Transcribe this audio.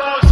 Vamos!